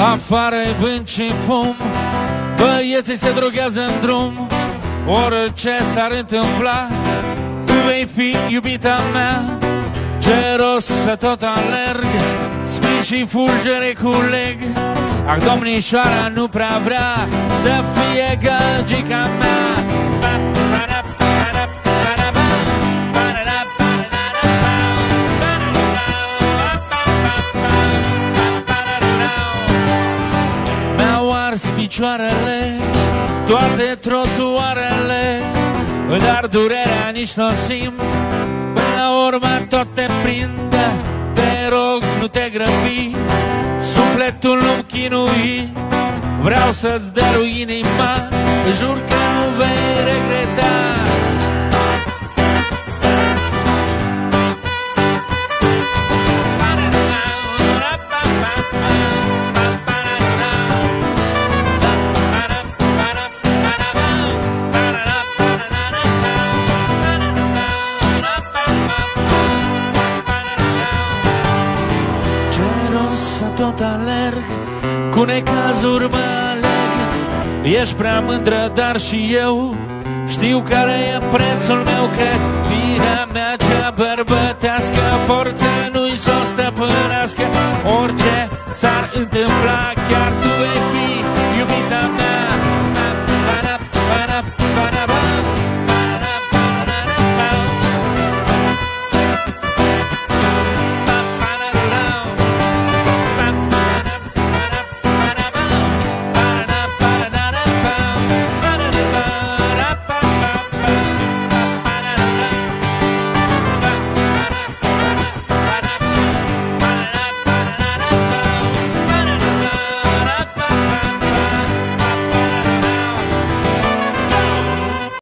Afară e vânt și fum Băieții se drogează în drum. Orice s-ar întâmpla Tu vei fi iubita mea. Ce rost să tot alerg Spin și fulgere culeg Ar domnișoara nu prea vrea Să fie gagica mea ars picioarele Toate trotuarele Dar durerea nici nu o simt Până la urmă tot te prinde Te rog, nu te grăbi Sufletul nu-mi chinui Vreau să-ți dărui inima Jur că nu vei să tot alerg Cu necazuri mă aleg. Ești prea mândră, dar și eu Știu care e prețul meu Că firea mea cea bărbătească Forța nu-i să o stăpânească. Orice s-ar întâmpla Chiar tu vei fi iubita mea.